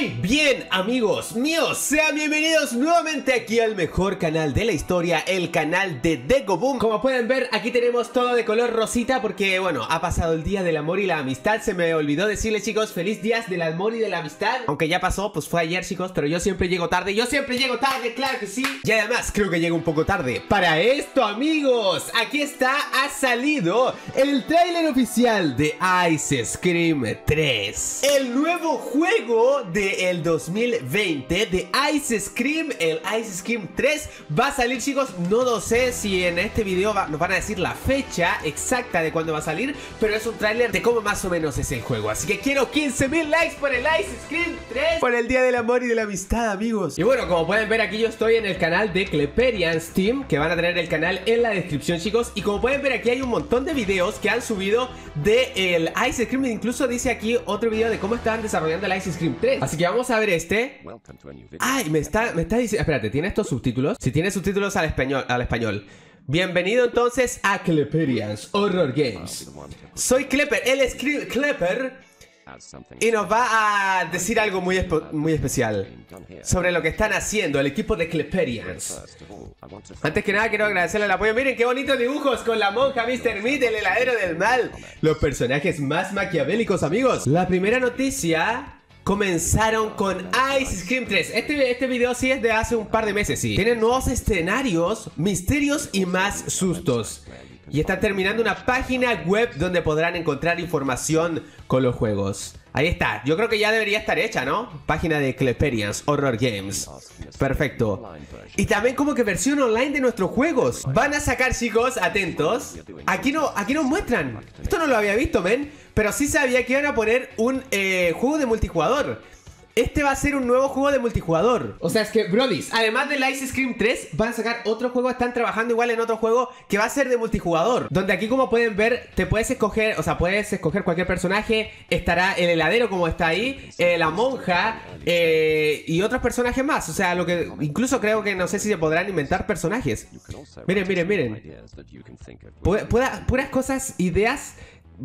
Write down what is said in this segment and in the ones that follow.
Bien amigos míos, sean bienvenidos nuevamente aquí al mejor canal de la historia, el canal de Deco Boom. Como pueden ver aquí tenemos todo de color rosita porque bueno, ha pasado el día del amor y la amistad. Se me olvidó decirles chicos, feliz días del amor y de la amistad. Aunque ya pasó, pues fue ayer chicos, pero yo siempre llego tarde, yo siempre llego tarde, claro que sí. Y además creo que llego un poco tarde. Para esto amigos, aquí está, ha salido el tráiler oficial de Ice Scream 3 El nuevo juego del 2020 de Ice Scream, el Ice Scream 3 va a salir chicos, no lo sé si en este video nos van a decir la fecha exacta de cuándo va a salir, pero es un tráiler de cómo más o menos es el juego, así que quiero 15.000 likes por el Ice Scream 3 por el Día del Amor y de la Amistad amigos. Y bueno, como pueden ver aquí yo estoy en el canal de Cleperians Team, que van a tener el canal en la descripción chicos, y como pueden ver aquí hay un montón de videos que han subido de el Ice Scream, incluso dice aquí otro video de cómo estaban desarrollando el Ice Scream 3. Así que vamos a ver este. Ay, me está, me está diciendo. Espérate, ¿tiene estos subtítulos? Si tiene subtítulos al español. Al español. Bienvenido entonces a Cleperians Horror Games. Soy Klepper, él es Klepper. Y nos va a decir algo muy, muy especial sobre lo que están haciendo el equipo de Kleperians. Antes que nada quiero agradecerle el apoyo. Miren qué bonitos dibujos con la monja Mr. Meat, el heladero del mal. Los personajes más maquiavélicos, amigos. La primera noticia comenzaron con Ice Scream 3. Este, este video sí es de hace un par de meses, sí. Tienen nuevos escenarios, misterios y más sustos. Y está terminando una página web donde podrán encontrar información con los juegos. Ahí está, yo creo que ya debería estar hecha, ¿no? Página de Cleperians Horror Games. Perfecto. Y también como que versión online de nuestros juegos. Van a sacar, chicos, atentos. Aquí no, aquí nos muestran. Esto no lo había visto, men. Pero sí sabía que iban a poner un eh, juego de multijugador. Este va a ser un nuevo juego de multijugador. O sea, es que, Brodis, además del Ice Scream 3, van a sacar otro juego. Están trabajando igual en otro juego que va a ser de multijugador. Donde aquí, como pueden ver, te puedes escoger, o sea, puedes escoger cualquier personaje. Estará el heladero, como está ahí, eh, la monja eh, y otros personajes más. O sea, lo que incluso creo que no sé si se podrán inventar personajes. Miren, miren, miren. puras cosas, ideas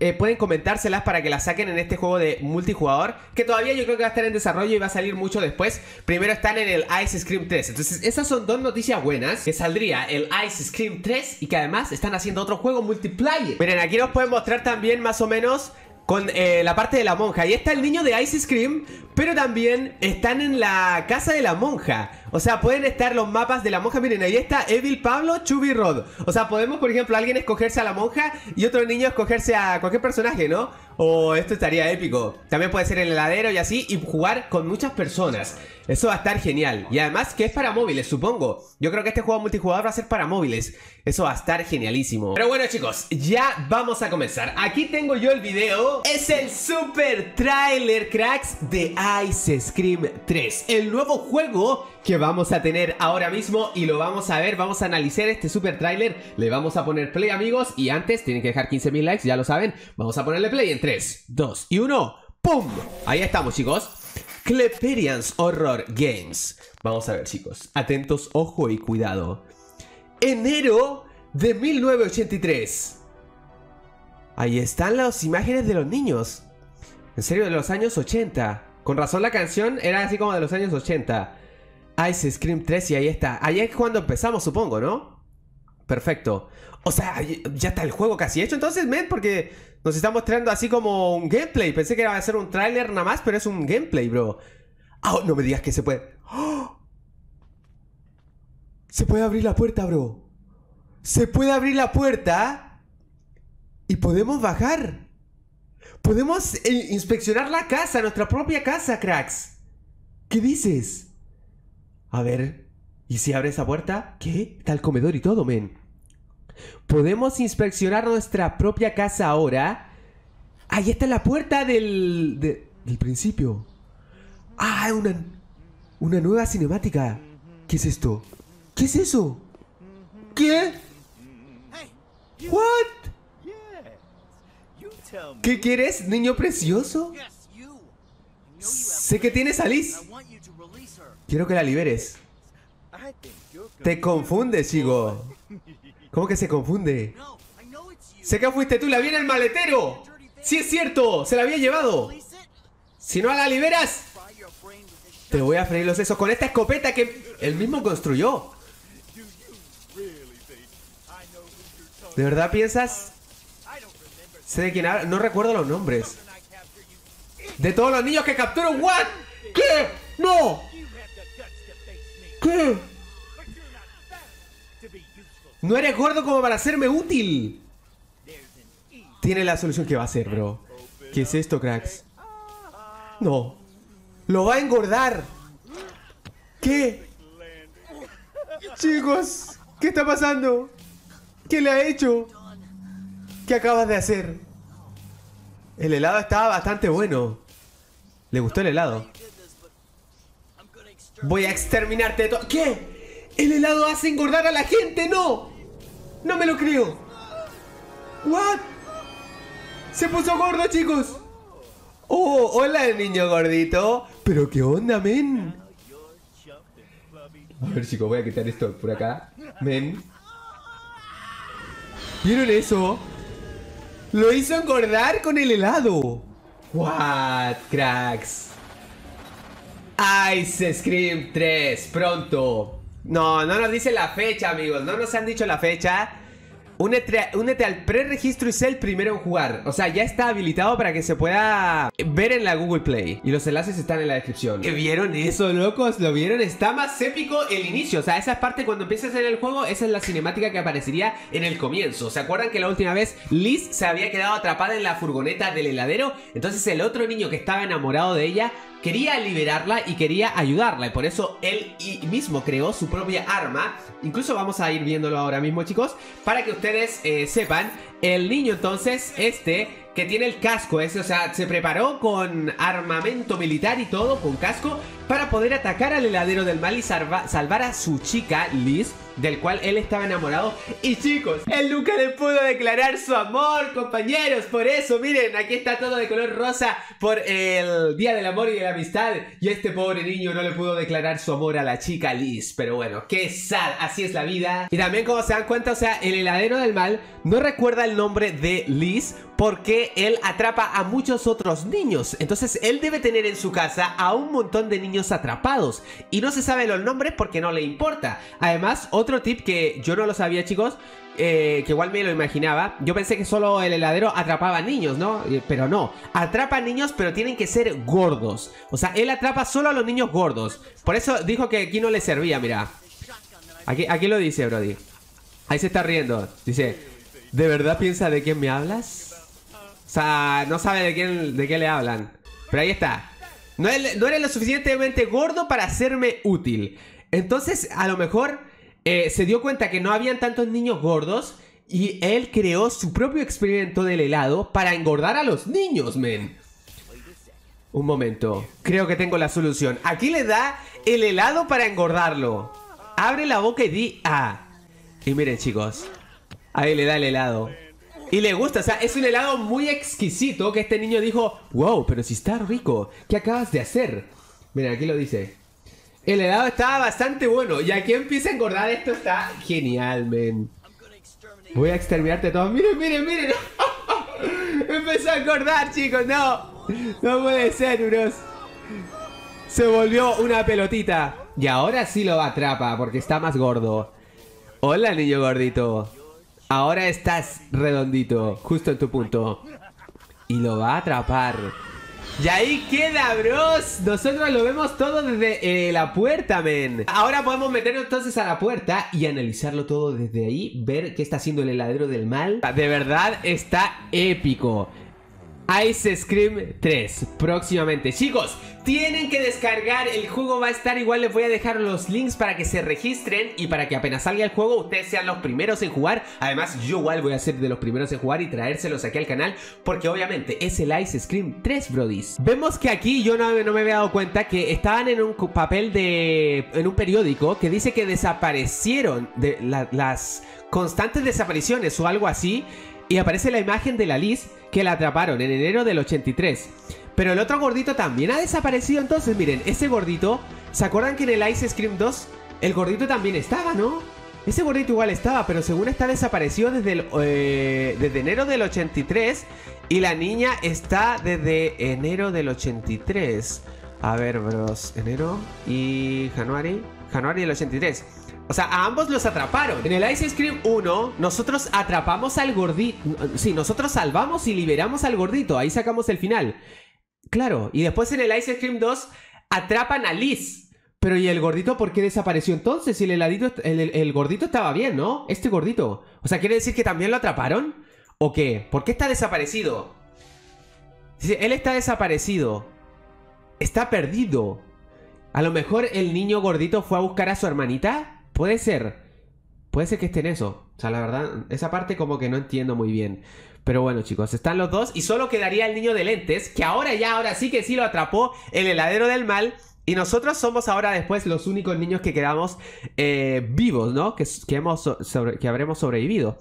eh, pueden comentárselas para que las saquen en este juego de multijugador, que todavía yo creo que va a estar en desarrollo y va a salir mucho después. Primero están en el Ice Scream 3. Entonces, esas son dos noticias buenas, que saldría el Ice Scream 3 y que además están haciendo otro juego multiplayer. Miren, aquí nos pueden mostrar también más o menos con eh, la parte de la monja. Y está el niño de Ice Scream, pero también están en la casa de la monja. O sea, pueden estar los mapas de la monja. Miren, ahí está Evil Pablo, Chubby Rod. O sea, podemos, por ejemplo, alguien escogerse a la monja y otro niño escogerse a cualquier personaje, ¿no? O esto estaría épico. También puede ser el heladero y así, y jugar con muchas personas. Eso va a estar genial. Y además que es para móviles, supongo. Yo creo que este juego multijugador va a ser para móviles. Eso va a estar genialísimo. Pero bueno, chicos, ya vamos a comenzar. Aquí tengo yo el video. Es el super trailer, cracks, de Ice Scream 3. El nuevo juego que vamos a tener ahora mismo y lo vamos a ver. Vamos a analizar este super trailer. Le vamos a poner play, amigos. Y antes tienen que dejar 15.000 likes, ya lo saben. Vamos a ponerle play en 3, 2 y 1. ¡Pum! Ahí estamos, chicos. Cleperians Horror Games. Vamos a ver, chicos. Atentos, ojo y cuidado. Enero de 1983. Ahí están las imágenes de los niños. En serio, de los años 80. Con razón la canción era así como de los años 80. Ice Scream 3 y ahí está. Ahí es cuando empezamos, supongo, ¿no? Perfecto. O sea, ya está el juego casi hecho entonces, men, porque nos está mostrando así como un gameplay. Pensé que iba a ser un tráiler nada más, pero es un gameplay, bro. Ah, no me digas que se puede. ¡Oh! Se puede abrir la puerta, bro. Se puede abrir la puerta y podemos bajar. Podemos eh, inspeccionar la casa, nuestra propia casa, cracks. ¿Qué dices? A ver, ¿y si abre esa puerta? ¿Qué? Está el comedor y todo, men. Podemos inspeccionar nuestra propia casa ahora. Ahí está la puerta del, del principio. Ah, una, una nueva cinemática. ¿Qué es esto? ¿Qué es eso? ¿Qué? ¿What? ¿Qué quieres, niño precioso? Sé que tienes a. Quiero que la liberes. Te confundes, Chico. ¿Cómo que se confunde? Sé que fuiste tú, la vi en el maletero. Sí es cierto, se la había llevado. Si no la liberas, Te voy a freír los sesos con esta escopeta que él mismo construyó. ¿De verdad piensas? Sé de quién habla. No recuerdo los nombres. De todos los niños que capturó. ¿What? ¿Qué? ¡No! ¿Qué? No eres gordo como para hacerme útil. Tiene la solución que va a hacer, bro. ¿Qué es esto, cracks? No. Lo va a engordar. ¿Qué? Chicos, ¿qué está pasando? ¿Qué le ha hecho? ¿Qué acabas de hacer? El helado estaba bastante bueno. ¿Le gustó el helado? Voy a exterminarte de todo. ¿Qué? ¿El helado hace engordar a la gente? ¡No! ¡No me lo creo! ¿What? Se puso gordo, chicos. Oh, hola, niño gordito. Pero qué onda, men. A ver, chicos, voy a quitar esto por acá. Men. ¿Vieron eso? Lo hizo engordar con el helado. What, cracks. Ice Scream 3, pronto. No, no nos dice la fecha, amigos. No nos han dicho la fecha. Únete, al pre-registro y sé el primero en jugar. O sea, ya está habilitado para que se pueda ver en la Google Play. Y los enlaces están en la descripción. ¿Vieron eso, locos? ¿Lo vieron? Está más épico el inicio. O sea, esa parte cuando empiezas en el juego, esa es la cinemática que aparecería en el comienzo. ¿Se acuerdan que la última vez Liz se había quedado atrapada en la furgoneta del heladero? Entonces el otro niño que estaba enamorado de ella quería liberarla y quería ayudarla. Y por eso él mismo creó su propia arma. Incluso vamos a ir viéndolo ahora mismo, chicos. Para que ustedes eh, sepan, el niño entonces, este, que tiene el casco ese, o sea, se preparó con armamento militar y todo, con casco, para poder atacar al heladero del mal y salvar a su chica, Liz, del cual él estaba enamorado. Y chicos, él nunca le pudo declarar su amor, compañeros. Por eso, miren, aquí está todo de color rosa por el Día del Amor y de la Amistad. Y este pobre niño no le pudo declarar su amor a la chica Liz. Pero bueno, qué sad, así es la vida. Y también como se dan cuenta, o sea, el heladero del mal no recuerda el nombre de Liz porque él atrapa a muchos otros niños. Entonces él debe tener en su casa a un montón de niños atrapados. Y no se sabe los nombres porque no le importa. Además, otro tip que yo no lo sabía, chicos. Eh, que igual me lo imaginaba. Yo pensé que solo el heladero atrapaba niños, ¿no? Eh, pero no. Atrapa niños, pero tienen que ser gordos. O sea, él atrapa solo a los niños gordos. Por eso dijo que aquí no le servía, mira. Aquí, aquí lo dice, Brody. Ahí se está riendo. Dice, ¿de verdad piensa de quién me hablas? O sea, no sabe de quién, de qué le hablan. Pero ahí está. No, eres lo suficientemente gordo para hacerme útil. Entonces, a lo mejor eh, se dio cuenta que no habían tantos niños gordos y él creó su propio experimento del helado para engordar a los niños, men. Un momento. Creo que tengo la solución. Aquí le da el helado para engordarlo. Abre la boca y di ah. Y miren, chicos. Ahí le da el helado. Y le gusta, o sea, es un helado muy exquisito que este niño dijo, wow, pero si está rico, ¿qué acabas de hacer? Mira, aquí lo dice. El helado estaba bastante bueno y aquí empieza a engordar, esto está genial, men. Voy a exterminarte todos. Miren, miren, miren. Empezó a engordar, chicos, no. No puede ser, bros. Se volvió una pelotita. Y ahora sí lo atrapa porque está más gordo. Hola, niño gordito. Ahora estás redondito, justo en tu punto. Y lo va a atrapar. Y ahí queda, bros. Nosotros lo vemos todo desde eh, la puerta, men. Ahora podemos meternos entonces a la puerta y analizarlo todo desde ahí. Ver qué está haciendo el heladero del mal. De verdad está épico. Ice Scream 3 próximamente. Chicos, tienen que descargar, el juego va a estar igual, les voy a dejar los links para que se registren y para que apenas salga el juego ustedes sean los primeros en jugar. Además, yo igual voy a ser de los primeros en jugar y traérselos aquí al canal porque obviamente es el Ice Scream 3, brodis. Vemos que aquí yo no, me había dado cuenta que estaban en un papel de... en un periódico que dice que desaparecieron de las constantes desapariciones o algo así y aparece la imagen de la Liz que la atraparon en enero del 83. Pero el otro gordito también ha desaparecido entonces, miren, ese gordito, ¿se acuerdan que en el Ice Scream 2 el gordito también estaba, no? Ese gordito igual estaba, pero según está desaparecido desde, el, eh, desde enero del 83 y la niña está desde enero del 83. A ver, bros, enero y Januari. Januari del 83. O sea, a ambos los atraparon. En el Ice Cream 1, nosotros atrapamos al gordito. Sí, nosotros salvamos y liberamos al gordito. Ahí sacamos el final. Claro, y después en el Ice Cream 2 atrapan a Liz. Pero ¿y el gordito por qué desapareció entonces? Si el heladito, el, gordito estaba bien, ¿no? Este gordito. O sea, ¿quiere decir que también lo atraparon? ¿O qué? ¿Por qué está desaparecido? Él está desaparecido. Está perdido. A lo mejor el niño gordito fue a buscar a su hermanita. Puede ser. Puede ser que esté en eso. O sea, la verdad, esa parte como que no entiendo muy bien. Pero bueno, chicos, están los dos y solo quedaría el niño de lentes, que ahora ya, ahora sí que sí lo atrapó el heladero del mal. Y nosotros somos ahora después los únicos niños que quedamos eh, vivos, ¿no? Que, que, hemos que habremos sobrevivido.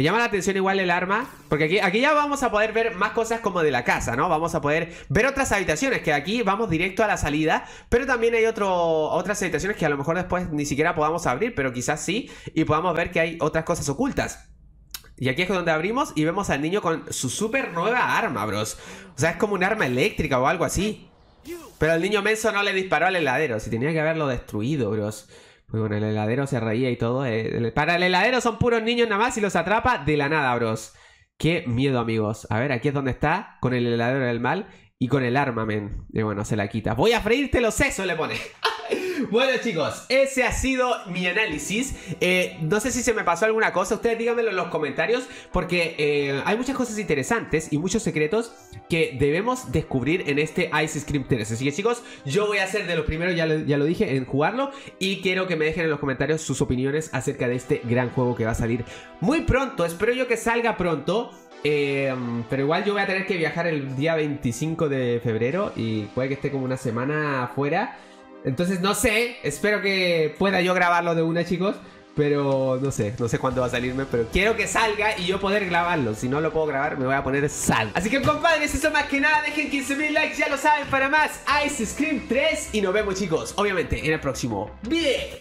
Me llama la atención igual el arma, porque aquí, aquí ya vamos a poder ver más cosas como de la casa, ¿no? Vamos a poder ver otras habitaciones, que aquí vamos directo a la salida, pero también hay otras habitaciones que a lo mejor después ni siquiera podamos abrir, pero quizás sí, y podamos ver que hay otras cosas ocultas. Y aquí es donde abrimos y vemos al niño con su súper nueva arma, bros. O sea, es como un arma eléctrica o algo así. Pero el niño menso no le disparó al heladero. Si tenía que haberlo destruido, bros. Pues bueno, el heladero se reía y todo. Eh, para el heladero son puros niños nada más y los atrapa de la nada, bros. Qué miedo, amigos. A ver, aquí es donde está, con el heladero del mal y con el arma, men. Y bueno, se la quita. Voy a freírte los sesos, le pone. Bueno chicos, ese ha sido mi análisis. Eh, No sé si se me pasó alguna cosa. Ustedes díganmelo en los comentarios Porque eh, hay muchas cosas interesantes y muchos secretos Que debemos descubrir en este Ice Scream 3 Así que chicos, yo voy a ser de los primeros, ya lo, ya lo dije, en jugarlo. Y quiero que me dejen en los comentarios sus opiniones acerca de este gran juego que va a salir muy pronto. Espero yo que salga pronto. Eh, pero igual yo voy a tener que viajar el día 25 de febrero y puede que esté como una semana afuera. Entonces no sé, espero que pueda yo grabarlo de una, chicos. Pero no sé, no sé cuándo va a salirme, pero quiero que salga y yo poder grabarlo. Si no lo puedo grabar, me voy a poner sal. Así que compadres, eso más que nada, dejen 15.000 likes, ya lo saben, para más Ice Scream 3. Y nos vemos chicos, obviamente, en el próximo video.